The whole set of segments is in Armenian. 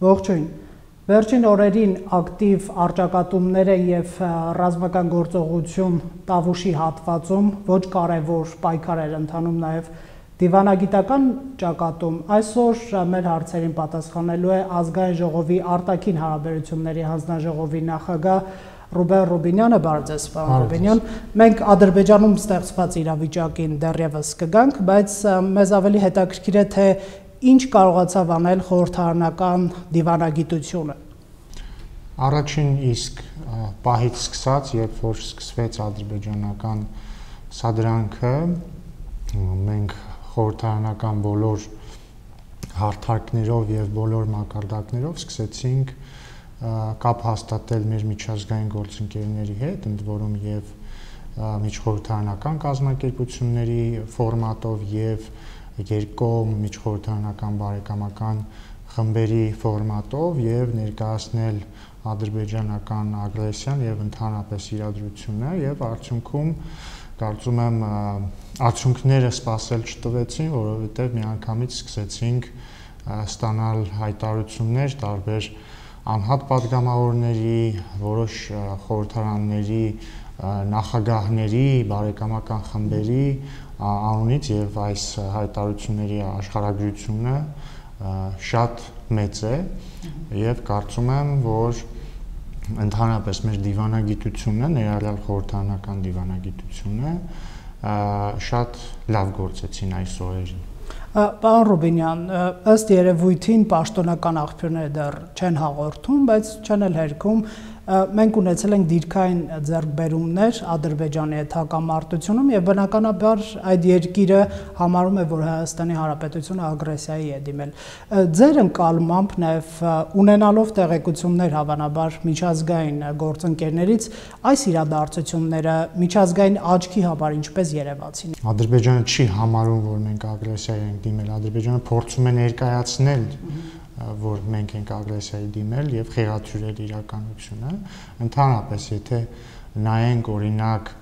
Ողջույն։ Վերջին օրերին ակտիվ արճակատումներ են եւ ռազմական գործողություն Տավուշի հատվածում ոչ կարևոր պայքար էր ընթանում նաեւ դիվանագիտական ճակատում այսօր մեր հարցերին պատասխանելու է ազգային ժողովի արտաքին հարաբերությունների հանձնաժողովի նախագահ Ռուբեն Ռուբինյանը բարձես Ռուբինյան մենք Ադրբեջանում ստեղծված իրավիճակին դեռևս կգանք բայց մեզ ավելի հետաքրքիր է թե ինչ կարողացավ անել խորհրդարանական դիվանագիտությունը առաջին իսկ պահից սկսած երբ որ սկսվեց ադրբեջանական սադրանքը մենք խորհրդարանական բոլոր հարթարկներով եւ բոլոր մակարդակներով սկսեցինք կապ հաստատել մեր միջազգային գործընկերների հետ, ընդ որում եւ միջխորհրդարանական կազմակերպությունների ֆորմատով եւ երկկողմ միջխորհրդանական բարեկամական խմբերի ֆորմատով եւ ներկայացնել ադրբեջանական ագրեսիան եւ ընդհանրապես իրադրությունը եւ արդյունքում կարծում եմ արդյունքները սпасել չտվեցին, որովհետեւ միանգամից սկսեցինք ստանալ հայտարարություններ տարբեր անհատ падգամավորների, որոշ խորհրդարանների, նախագահների, բարեկամական խմբերի անունից եւ այս հայտարարությունների աշխարհագրությունը շատ մեծ է եւ կարծում եմ, որ ընդհանրապես մեր դիվանագիտությունը, ներառյալ խորհրդանական դիվանագիտությունը շատ լավ գործեցին այս օրերին։ Պարոն Ռուբինյան, ըստ երևույթին պաշտոնական աղբյուրները դեռ չեն հաղորդում, բայց չեն էլ հերքում մենք ունեցել ենք դիրքային ձեռքբերումներ Ադրբեջանի հետ հակամարտությունում եւ բնականաբար այդ երկիրը համարում է, որ Հայաստանի Հանրապետությունը ագրեսիայի է դիմել։ Ձեր ընկալմամբ նաեւ ունենալով տեղեկություններ հավանաբար միջազգային գործընկերներից այս իրադարձությունները միջազգային աչքի համար ինչպես երևացին։ Ադրբեջանը չի համարում, որ մենք ագրեսիայի ենք դիմել։ Ադրբեջանը փորձում է ներկայացնել որ մենք ենք ագրեսիայի դիմել եւ խեղաթյուրել իրականությունը ընդհանրապես եթե նայենք օրինակ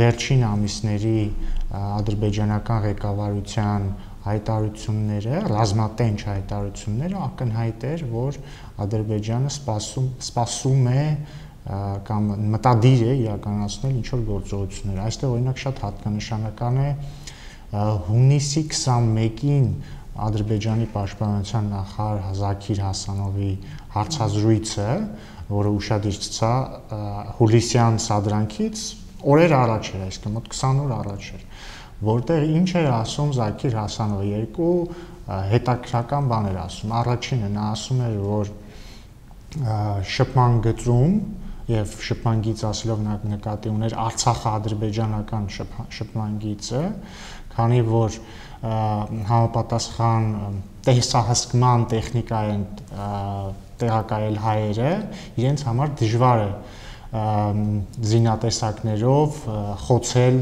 վերջին ամիսների ադրբեջանական ղեկավարության հայտարարությունները, ռազմատենչ հայտարարությունները ակնհայտ էր, որ Ադրբեջանը սպասում սպասում է կամ մտադիր է իրականացնել ինչ որ գործողություններ։ Այստեղ օրինակ շատ հատկանշանական է հունիսի 21-ին Ադրբեջանի պաշտպանության նախարար Զաքիր Հասանովի հարցազրույցը, որը ուշադիր ցցա հուլիսյան սադրանքից օրեր առաջ էր, այսինքն մոտ 20 օր առաջ էր, որտեղ ինչ էր ասում Զաքիր Հասանովը երկու հետաքրական բաներ ասում։ Առաջինը նա ասում էր, որ շփման գծում եւ շփման գիծ ասելով նա նկատի ուներ Արցախա-ադրբեջանական շփման գիծը, քանի որ համապատասխան տեսահսկման տեխնիկա են տեղակայել հայերը, իրենց համար դժվար է զինատեսակներով խոցել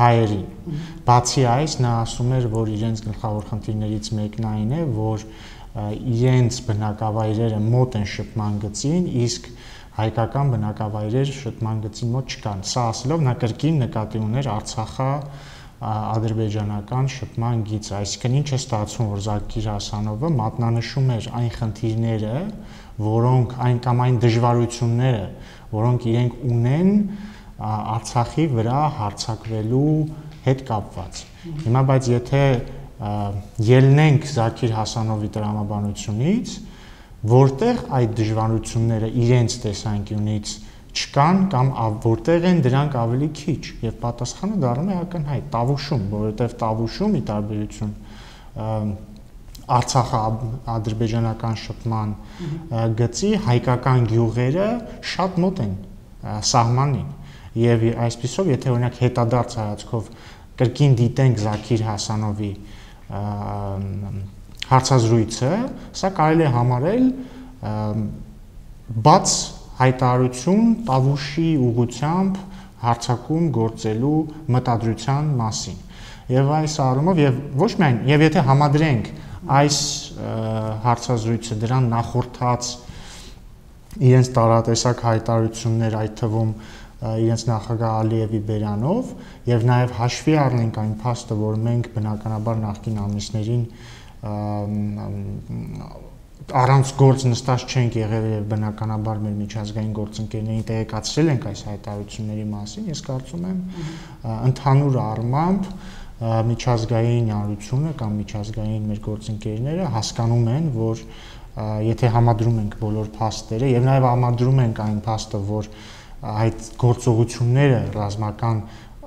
հայերին։ Բացի այս, նա ասում էր, որ իրենց գլխավոր խնդիրներից մեկն այն է, որ իրենց բնակավայրերը մոտ են շփման գծին, իսկ հայկական բնակավայրեր շփման գծի մոտ չկան։ Սա ասելով նա կրկին նկատի ուներ Արցախա ադրբեջանական շփման գիծ, այսինքն ինչ է ստացվում, որ Զաքիր Հասանովը մատնանշում էր այն խնդիրները, որոնք այն կամ այն դժվարությունները, որոնք իրենք ունեն Արցախի վրա հարցակվելու հետ կապված։ Հիմա բայց եթե ելնենք Զաքիր Հասանովի տրամաբանությունից, որտեղ այդ դժվարությունները իրենց տեսանկյունից չկան կամ որտեղ են դրանք ավելի քիչ եւ պատասխանը դառնում է ակնհայտ Տավուշում, որովհետեւ Տավուշում ի տարբերություն Արցախը ադրբեջանական շփման գծի հայկական գյուղերը շատ մոտ են սահմանին եւ այսպիսով եթե օրինակ հետադարձ հայացքով կրկին դիտենք Զաքիր Հասանովի հարցազրույցը, սա կարելի է համարել բաց հայտարարություն Տավուշի ուղությամբ հարցակում գործելու մտադրության մասին։ Եվ այս առումով եւ ոչ միայն եւ եթե համադրենք այս հարցազրույցը դրան նախորդած իրենց տարատեսակ հայտարարություններ այդ թվում իրենց նախագահ Ալիևի բերանով եւ նաեւ հաշվի առնենք այն փաստը, որ մենք բնականաբար նախկին ամիսներին առանց գործ նստած չենք եղել եւ բնականաբար մեր միջազգային գործընկերներին տեղեկացրել ենք այս հայտարարությունների մասին, ես կարծում եմ ընդհանուր առմամբ միջազգային հանրությունը կամ միջազգային մեր գործընկերները հասկանում են, որ եթե համադրում ենք բոլոր փաստերը եւ նաեւ համադրում ենք այն փաստը, որ այդ գործողությունները ռազմական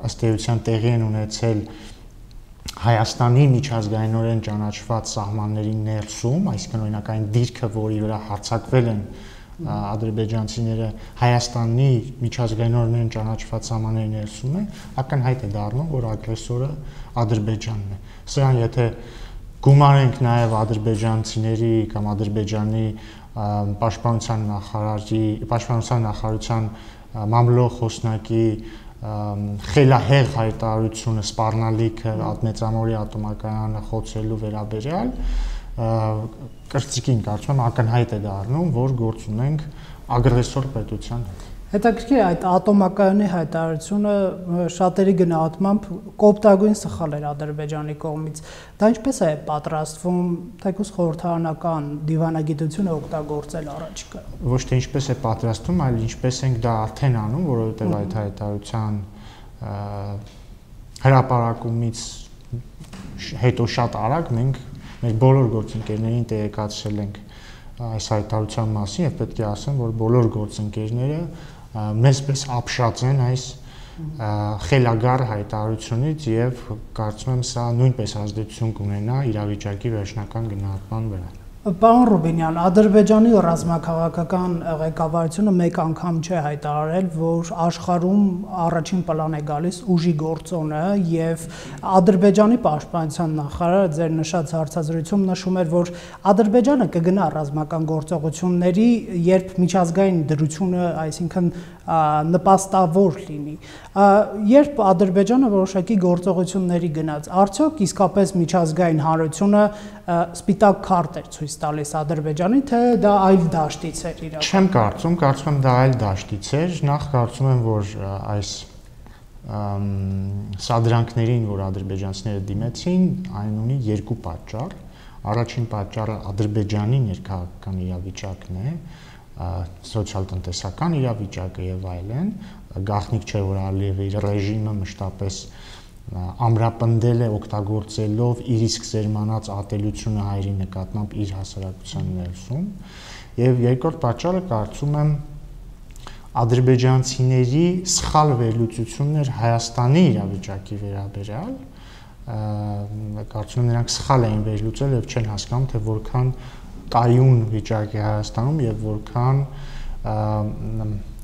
ըստ էության տեղի են ունեցել Հայաստանի միջազգայինորեն ճանաչված սահմանների ներսում, այսինքն օրինակ այն դիրքը, որի վրա հարձակվել են ադրբեջանցիները Հայաստանի միջազգայինորեն ճանաչված սահմանների ներսում է, ակնհայտ է դառնում, որ ագրեսորը Ադրբեջանն է։ Սրան եթե գումարենք նաև ադրբեջանցիների կամ Ադրբեջանի պաշտպանության նախարարի, պաշտպանության նախարարության մամլո խոսնակի խելահեղ հայտարարությունը սպառնալիքը ատմեցամորի ատոմակայանը խոցելու վերաբերյալ կրծքին կարծում եմ ակնհայտ է դառնում, որ գործ ունենք ագրեսոր պետության հետ։ Հետաքրքիր է այդ ատոմակայանի հայտարարությունը շատերի գնահատմամբ կոպտագույն սխալ էր Ադրբեջանի կողմից։ Դա ինչպես է պատրաստվում թեկուս խորհրդարանական դիվանագիտությունը օգտագործել առաջիկա։ Ոչ թե ինչպես է պատրաստվում, այլ ինչպես ենք դա արդեն անում, որովհետև այդ հայտարարության հրապարակումից հետո շատ արագ մենք մեր բոլոր գործընկերներին տեղեկացրել ենք այս հայտարարության մասին եւ պետք է ասեմ, որ բոլոր գործընկերները մեզ պես ապշած են այս խելագար հայտարարությունից եւ կարծում եմ սա նույնպես ազդեցություն կունենա իրավիճակի վերջնական գնահատման վրա։ Պարոն Ռուբինյան, Ադրբեջանի ռազմաքաղաքական ղեկավարությունը մեկ անգամ չէ հայտարարել, որ աշխարհում առաջին պլան է գալիս ուժի գործոնը եւ Ադրբեջանի պաշտպանության նախարարը ձեր նշած հարցազրույցում նշում էր, որ Ադրբեջանը կգնա ռազմական գործողությունների, երբ միջազգային դրությունը, այսինքն նպաստավոր լինի։ Երբ Ադրբեջանը որոշակի գործողությունների գնաց, արդյոք իսկապես միջազգային հանրությունը սպիտակ քարտ էր ցույց տալիս Ադրբեջանին, թե դա այլ դաշտից էր իրական։ Չեմ կարծում, կարծում եմ դա այլ դաշտից էր։ Նախ կարծում եմ, որ այս սադրանքներին, որ ադրբեջանցիները դիմեցին, այն ունի երկու պատճառ։ Առաջին պատճառը Ադրբեջանի ներքաղաքական իրավիճակն է, սոցիալ-տնտեսական իրավիճակը եւ այլն, գաղտնիք չէ որ Ալիևի ռեժիմը մշտապես ամրապնդել է օգտագործելով իր իսկ զերմանած ատելությունը հայերի նկատմամբ իր հասարակության ներսում եւ երկրորդ պատճառը կարծում եմ ադրբեջանցիների սխալ վերլուծություններ Հայաստանի իրավիճակի վերաբերյալ կարծում եմ նրանք սխալ էին վերլուծել եւ չեն հասկանում թե որքան կայուն վիճակ է Հայաստանում եւ որքան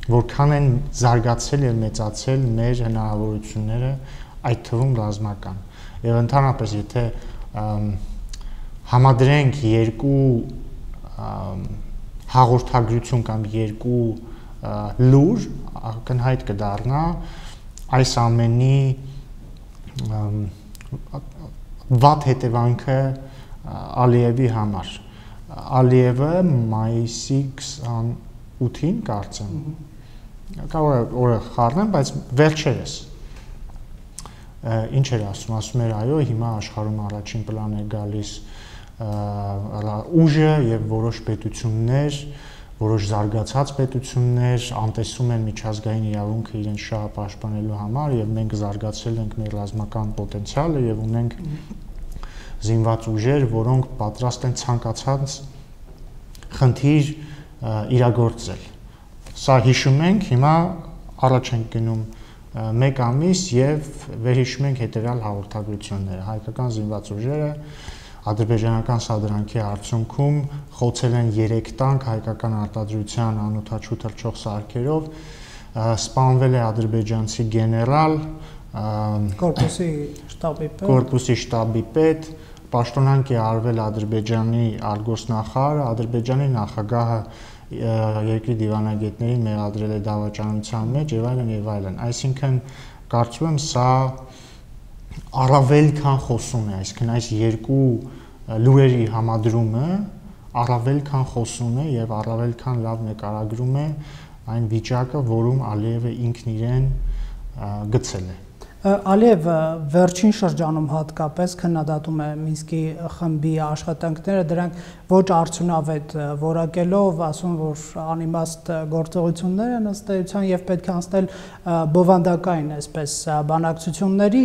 որքան են զարգացել եւ մեծացել մեր հնարավորությունները այդ թվում ռազմական եւ ընդհանրապես եթե համադրենք երկու հաղորդագրություն կամ երկու լուր ակնհայտ կդառնա այս ամենի վատ հետևանքը Ալիևի համար Ալիևը մայիսի 28-ին կարծեմ։ Կարող է օրը խառնեմ, բայց վերջերս ինչ էր ասում, ասում էր այո, հիմա աշխարհում առաջին պլան է գալիս ուժը եւ որոշ պետություններ, որոշ զարգացած պետություններ անտեսում են միջազգային իրավունքը իրենց շահը պաշտպանելու համար եւ մենք զարգացել ենք մեր ռազմական պոտենցիալը եւ ունենք զինված ուժեր, որոնք պատրաստ են ցանկացած խնդիր իրագործել։ Սա հիշում ենք, հիմա առաջ ենք գնում 1 ամիս եւ վերհիշում ենք հետեւյալ հաղորդագրությունները։ Հայկական զինված ուժերը ադրբեջանական սադրանքի արդյունքում խոցել են 3 տանկ հայկական արտադրության անօթաչու թռչող սարքերով, սպանվել է ադրբեջանցի գեներալ, կորպուսի շտաբի պետ, կորպուսի շտաբի պետ, պաշտոնանկ է արվել Ադրբեջանի արգոսնախարարը, Ադրբեջանի նախագահը երկրի դիվանագետներին մեղադրել է դավաճանության մեջ եւ այլն եւ այլն։ Այսինքն կարծում եմ սա առավել քան խոսում է, այսինքն այս երկու լուրերի համադրումը առավել քան խոսում է եւ առավել քան լավ նկարագրում է այն վիճակը, որում Ալիևը ինքն իրեն գցել է Ալիև վերջին շրջանում հատկապես քննադատում է Մինսկի խմբի աշխատանքները, դրանք ոչ արդյունավետ որակելով, ասում որ անիմաստ գործողություններ են ըստ էության եւ պետք է անցնել բովանդակային այսպես բանակցությունների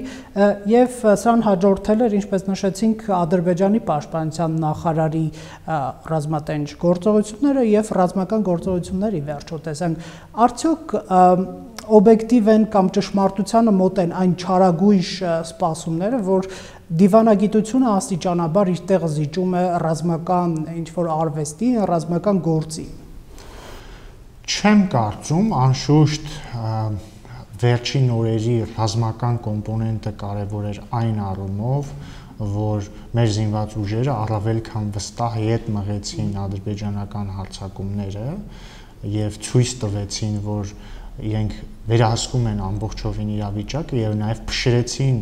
եւ սրան հաջորդել էր, ինչպես նշեցինք, Ադրբեջանի պաշտպանության նախարարի ռազմատենչ գործողությունները եւ ռազմական գործողությունների վերջո տեսանք արդյոք օբյեկտիվ են կամ ճշմարտությանը մոտ են այն չարագույժ սպասումները, որ դիվանագիտությունը աստիճանաբար իր տեղը զիջում է ռազմական ինչ որ արվեստի, ռազմական գործի։ Չեմ կարծում, անշուշտ վերջին օրերի ռազմական կոմպոնենտը կարևոր էր այն առումով, որ մեր զինված ուժերը առավել քան վստահ ետ մղեցին ադրբեջանական հարձակումները եւ ցույց տվեցին, որ իրենք վերահսկում են ամբողջովին իրավիճակը եւ նաեւ փշրեցին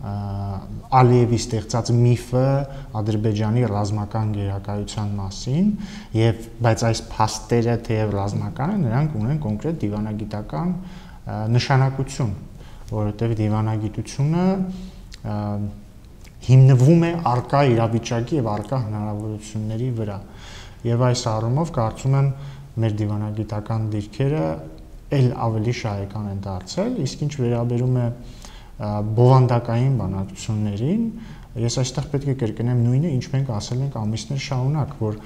Ալիևի ստեղծած միֆը Ադրբեջանի ռազմական գերակայության մասին եւ բայց այս փաստերը թեև ռազմական են, նրանք ունեն կոնկրետ դիվանագիտական նշանակություն, որովհետեւ դիվանագիտությունը հիմնվում է արկա իրավիճակի եւ արկա հնարավորությունների վրա։ Եվ այս առումով կարծում եմ մեր դիվանագիտական դիրքերը ել ավելի շահեկան են դարձել, իսկ ինչ վերաբերում է բովանդակային բանակցություններին, ես այստեղ պետք է կրկնեմ նույնը, ինչ մենք ասել ենք ամիսներ շարունակ, որ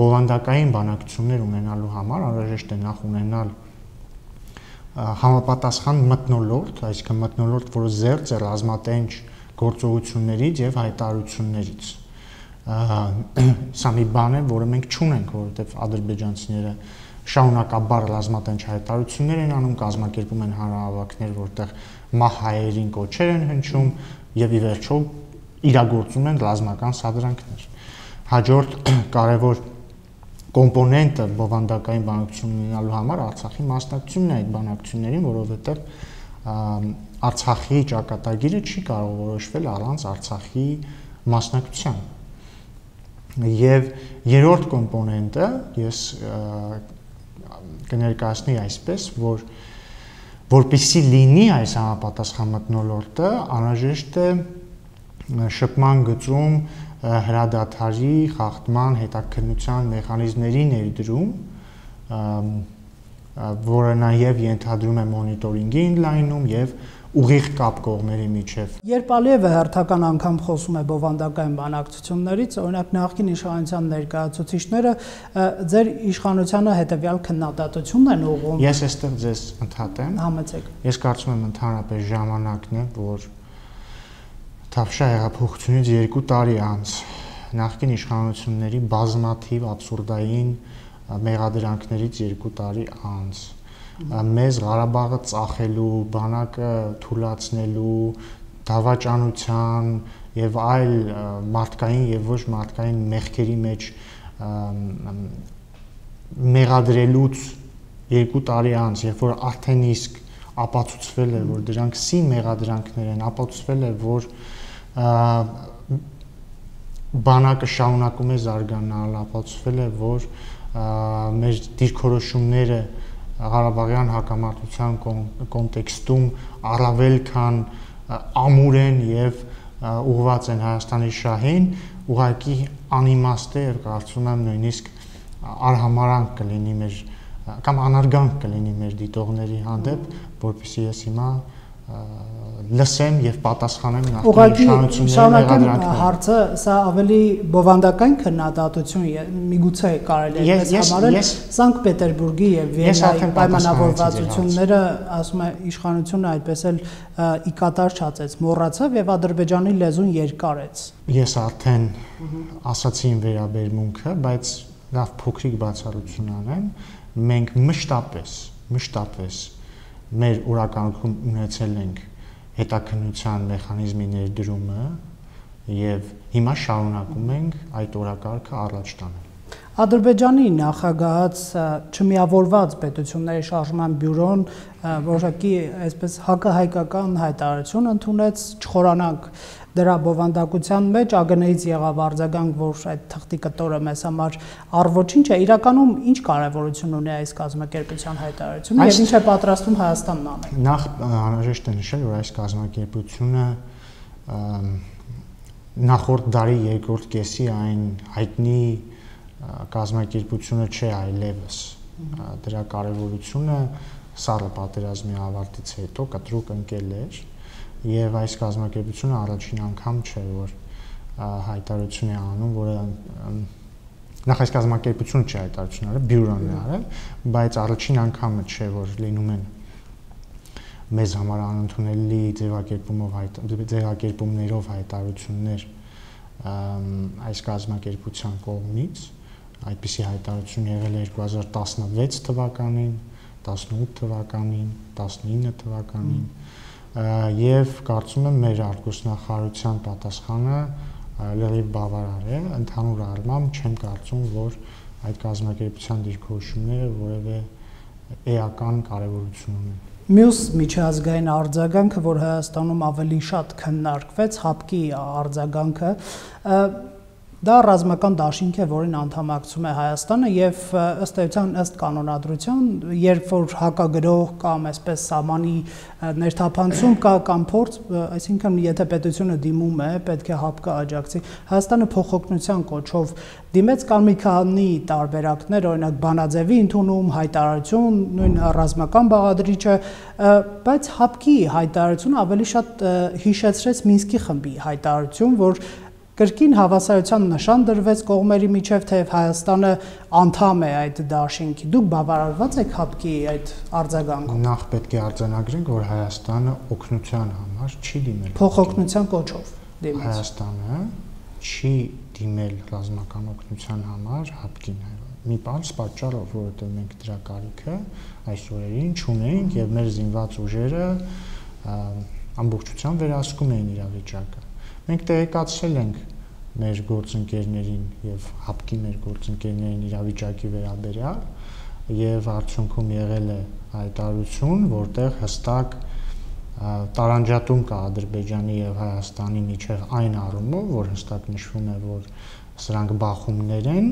բովանդակային բանակցություններ ունենալու համար անհրաժեշտ է նախ ունենալ համապատասխան մտնոլորտ, այսինքն մտնոլորտ, որը զերծ է ռազմատենչ գործողություններից եւ հայտարարություններից սա մի բան է, որը մենք չունենք, որովհետեւ ադրբեջանցիները շարունակաբար ռազմատենչ հայտարարություններ են անում, կազմակերպում են հանրահավաքներ, որտեղ մահայերին կոչեր են հնչում եւ ի վերջո իրագործում են ռազմական սադրանքներ։ Հաջորդ կարևոր կոմպոնենտը բովանդակային բանակցություն ունենալու համար Արցախի մասնակցությունն է այդ բանակցություններին, որովհետեւ Արցախի ճակատագիրը չի կարող որոշվել առանց Արցախի մասնակցության։ Եվ երրորդ կոմպոնենտը ես կներկայացնի այսպես, որ որպիսի լինի այս համապատասխան մտնոլորտը, անհրաժեշտ է շփման գծում հրադադարի խախտման հետաքննության մեխանիզմների ներդրում, որը նաև ենթադրում է մոնիտորինգի ինլայնում եւ ուղիղ կապ կողմերի միջև։ Երբ Ալիևը հերթական անգամ խոսում է բովանդակային բանակցություններից, օրինակ նախկին իշխանության ներկայացուցիչները ձեր իշխանությանը հետեւյալ քննադատությունն են ուղղում։ Ես այստեղ ձեզ ընդհատեմ։ Համեցեք։ Ես կարծում եմ ընդհանրապես ժամանակն է, որ Թավշա հեղափոխությունից 2 տարի անց նախկին իշխանությունների բազմաթիվ абսուրդային մեղադրանքներից 2 տարի անց մեզ Ղարաբաղը ծախելու, բանակը թույլատնելու, դավաճանության եւ այլ մարդկային եւ ոչ մարդկային մեղքերի մեջ մեղադրելուց երկու տարի անց, երբ որ արդեն իսկ ապացուցվել է, որ դրանք սի մեղադրանքներ են, ապացուցվել է, որ բանակը շարունակում է զարգանալ, ապացուցվել է, որ մեր դիրքորոշումները Ղարաբաղյան հակամարտության կոնտեքստում առավել քան ամուր են եւ ուղված են Հայաստանի շահին, ուղղակի անիմաստ է կարծում եմ նույնիսկ արհամարանք կլինի մեր կամ անարգանք կլինի մեր դիտողների հանդեպ, որովհետեւ ես հիմա լսեմ եւ պատասխանեմ նախկին իշխանությունների մեղադրանքներին։ Հարցը սա ավելի բովանդակային քննադատություն է, միգուցե կարելի է համարել։ Սանկտ Պետերբուրգի եւ Վիեննայի պայմանավորվածությունները, ասում է իշխանությունը այդպես էլ ի կատար չածեց, մոռացավ եւ Ադրբեջանի լեզուն երկարեց։ Ես արդեն ասացի իմ վերաբերմունքը, բայց լավ փոքրիկ բացառություն անեմ, մենք մշտապես, մշտապես մեր օրակարգում ունեցել ենք հետաքննության մեխանիզմի ներդրումը եւ հիմա շարունակում ենք այդ օրակարգը առաջ տանել։ Ադրբեջանի նախագահած չմիավորված պետությունների շարժման բյուրոն որոշակի այսպես հակահայկական հայտարարություն ընդունեց չխորանանք դրա բովանդակության մեջ ԱԳՆ-ից եղավ արձագանք, որ այդ թղթի կտորը մեզ համար առ ոչինչ է, իրականում ինչ կարևորություն ունի այս կազմակերպության հայտարարությունը եւ ինչ է պատրաստում Հայաստանն անել։ Նախ անհրաժեշտ է նշել, որ այս կազմակերպությունը նախորդ դարի երկրորդ կեսի այն հայտնի կազմակերպությունը չէ այլևս դրա կարևորությունը սառը պատերազմի ավարտից հետո կտրուկ ընկել էր եւ այս կազմակերպությունը առաջին անգամ չէ որ հայտարարություն է անում, որը նախ այս կազմակերպությունը չի հայտարարություն արել, բյուրոն է արել, բայց առաջին անգամը չէ որ լինում են մեզ համար անընդունելի ձևակերպումով հայտ ձևակերպումներով հայտարարություններ այս կազմակերպության կողմից այդպիսի հայտարարություն եղել է 2016 թվականին, 18 թվականին, 19 թվականին եւ կարծում եմ մեր արտգոսնախարարության պատասխանը լրիվ բավարար է ընդհանուր առմամբ չեմ կարծում որ այդ կազմակերպության դիրքորոշումները որևէ էական կարևորություն ունեն Մյուս միջազգային արձագանքը, որ Հայաստանում ավելի շատ քննարկվեց, հապկի արձագանքը, Դա ռազմական դաշինք է, որին անդամակցում է Հայաստանը եւ ըստ էության ըստ կանոնադրության, երբ որ հակագրող կամ այսպես սահմանի ներթափանցում կա կամ փորձ, այսինքն եթե պետությունը դիմում է, պետք է հապկը աջակցի։ Հայաստանը փոխօգնության կոչով դիմեց կան մի քանի տարբերակներ, օրինակ բանաձևի ընդունում, հայտարարություն, նույն ռազմական բաղադրիչը, բայց հապկի հայտարարությունը ավելի շատ հիշեցրեց Մինսկի խմբի հայտարարություն, որ կրկին հավասարության նշան դրվեց կողմերի միջև, թեև Հայաստանը անդամ է այդ դաշինքի։ Դուք բավարարված եք հապկի այդ արձագանքով։ Նախ պետք է արձանագրենք, որ Հայաստանը օգնության համար չի դիմել։ Փոխօգնության կոչով դիմեց։ Հայաստանը չի դիմել ռազմական օգնության համար հապկին մի բանս պատճառով, որովհետև մենք դրա կարիքը այս օրերին չունենք եւ մեր զինված ուժերը ամբողջությամբ վերահսկում էին իրավիճակը Մենք տեղեկացրել ենք մեր գործընկերներին եւ հապկի մեր գործընկերներին իրավիճակի վերաբերյալ եւ արդյունքում եղել է հայտարարություն, որտեղ հստակ տարանջատում կա Ադրբեջանի եւ Հայաստանի միջև այն առումով, որ հստակ նշվում է, որ սրանք բախումներ են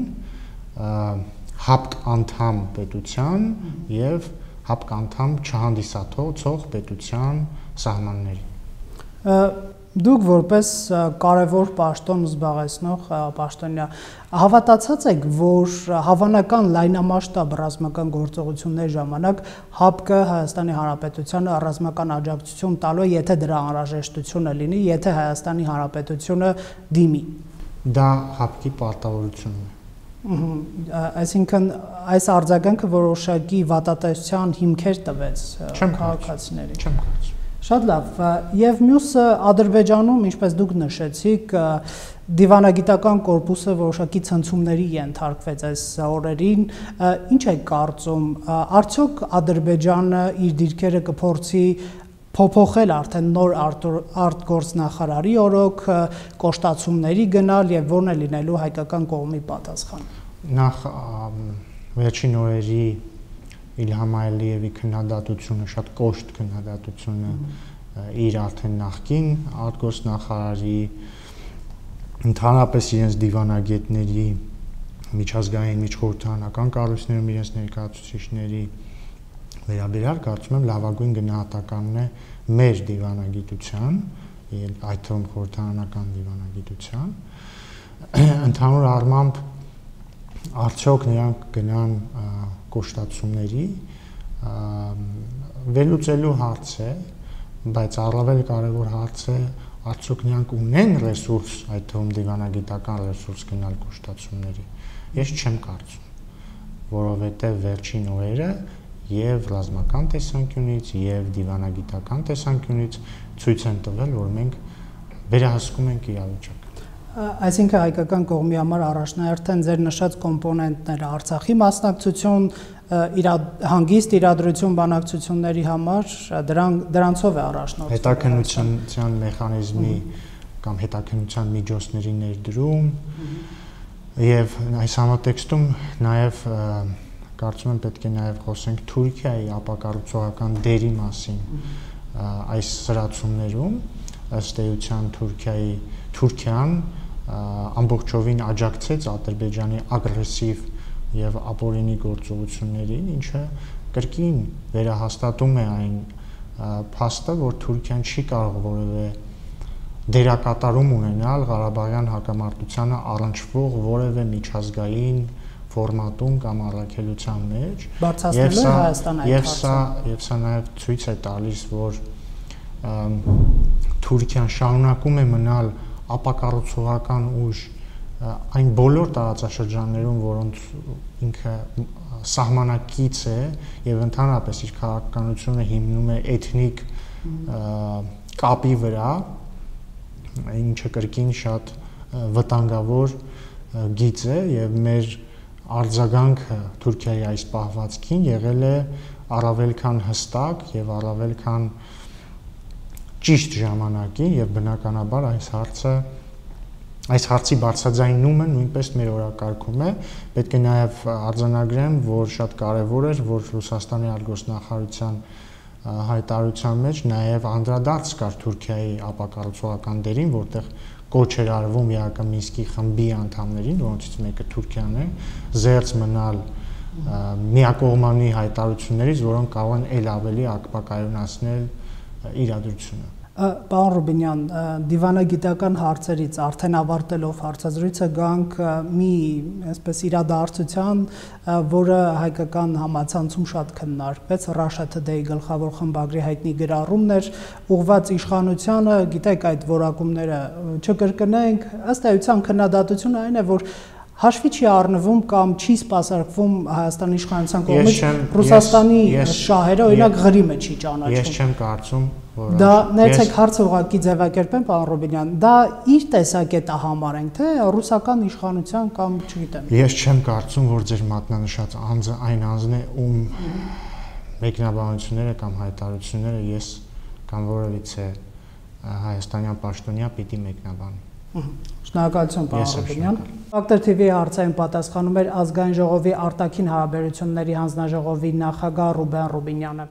հապկ անդամ պետության եւ հապկ անդամ չհանդիսացող պետության սահմանների Դուք որպես կարևոր պաշտոն զբաղեցնող պաշտոնյա հավատացած եք, որ հավանական լայնամասշտաբ ռազմական գործողությունների ժամանակ ՀԱՊԿ-ը Հայաստանի Հանրապետությանը ռազմական աջակցություն տալու եթե դրա անհրաժեշտությունը լինի, եթե Հայաստանի Հանրապետությունը դիմի։ Դա ՀԱՊԿ-ի պարտավորությունն է։ Այսինքն այս արձագանքը որոշակի վատատեսության հիմքեր տվեց քաղաքացիներին։ Չեմ կարծում։ Շատ լավ։ Եվ մյուսը Ադրբեջանում, ինչպես դուք նշեցիք, դիվանագիտական կորպուսը որոշակի ցնցումների ենթարկվեց այս օրերին։ Ինչ է կարծում, արդյոք Ադրբեջանը իր դիրքերը կփորձի փոփոխել արդեն նոր արտգործնախարարի օրոք կոշտացումների գնալ եւ ո՞րն է լինելու հայկական կողմի պատասխանը։ Նախ վերջին օրերի Իլհամ Ալիևի քննադատությունը, շատ կոշտ քննադատությունը իր արդեն նախկին արտգործնախարարի ընդհանրապես իրենց դիվանագետների միջազգային միջխորհրդանական կառույցներում իրենց ներկայացուցիչների վերաբերյալ կարծում եմ լավագույն գնահատականն է մեր դիվանագիտության, այդ թվում խորհրդանական դիվանագիտության ընդհանուր առմամբ արդյոք նրանք գնան կոշտացումների վերլուծելու հարց է, բայց առավել կարևոր հարց է արդյոք նրանք ունեն ռեսուրս, այդ թվում դիվանագիտական ռեսուրս գնալ կոշտացումների։ Ես չեմ կարծում, որովհետև վերջին օրերը եւ ռազմական տեսանկյունից եւ դիվանագիտական տեսանկյունից ցույց են տվել, որ մենք վերահսկում ենք իրավիճակը Այսինքն հայկական կողմի համար առաջնահերթ են ձեր նշած կոմպոնենտները Արցախի մասնակցություն, իրա հանգիստ իրադրություն բանակցությունների համար դրան դրանցով է առաջնորդվում հետաքննության մեխանիզմի կամ հետաքննության միջոցների ներդրում Եվ այս համատեքստում նաև կարծում եմ պետք է նաև խոսենք Թուրքիայի ապակառուցողական դերի մասին այս սրացումներում ըստ էության Թուրքիայի Թուրքիան ամբողջովին աջակցեց Ադրբեջանի ագրեսիվ եւ ապօրինի գործողություններին, ինչը կրկին վերահաստատում է այն փաստը, որ Թուրքիան չի կարող որևէ դերակատարում ունենալ Ղարաբաղյան հակամարտությանը առնչվող որևէ միջազգային ֆորմատում կամ առաքելության մեջ եւ սա եւ սա եւ սա նաեւ ցույց է տալիս որ Թուրքիան շարունակում է մնալ ապակառուցողական ուժ այն բոլոր տարածաշրջաններում, որոնց ինքը սահմանակից է եւ ընդհանրապես իր քաղաքականությունը հիմնում է էթնիկ կապի վրա, ինչը կրկին շատ վտանգավոր գիծ է եւ մեր արձագանքը Թուրքիայի այս պահվածքին եղել է առավել քան հստակ եւ առավել քան ճիշտ ժամանակին եւ բնականաբար այս հարցը այս հարցի բարձրաձայնումը նույնպես մեր օրակարգում է պետք է նաև արձանագրեմ որ շատ կարևոր էր որ Ռուսաստանի արտգործնախարարության հայտարարության մեջ նաև անդրադարձ կար Թուրքիայի ապակառուցողական դերին որտեղ կոչ էր արվում ԵԱԿ Մինսկի խմբի անդամներին, որոնցից մեկը Թուրքիան է, զերծ մնալ միակողմանի հայտարարություններից, որոնք կարող են ել ավելի ակպակայունացնել իրադրությունը։ Պարոն Ռուբինյան, դիվանագիտական հարցերից արդեն ավարտելով հարցազրույցը գանք մի այսպես իրադարձության, որը հայկական համացանցում շատ քննարկվեց, Russia Today գլխավոր խմբագրի հայտնի գրառումն էր, ուղված իշխանությանը, գիտեք այդ որակումները չկրկնենք, ըստ էության քննադատությունը այն է, որ հաշվի չի առնվում կամ չի սпасարկվում Հայաստանի իշխանության կողմից Ռուսաստանի շահերը, օրինակ Ղրիմը չի ճանաչում։ Ես չեմ կարծում, որ Դա ներեցեք հարցը ուղղակի ձևակերպեմ, պարոն Ռոբինյան։ Դա իր տեսակետը համարենք, թե ռուսական իշխանության կամ չգիտեմ։ Ես չեմ կարծում, որ ձեր մատնանշած անձը այն անձն է, ում մեկնաբանությունները կամ հայտարարությունները ես կամ որևիցե հայաստանյան պաշտոնյա պիտի մեկնաբանի։ Շնորհակալություն, պարոն Ռոբինյան։ Factor TV-ի հարցային պատասխանում էր ազգային ժողովի արտաքին հարաբերությունների հանձնաժողովի նախագահ Ռուբեն Ռուբինյանը։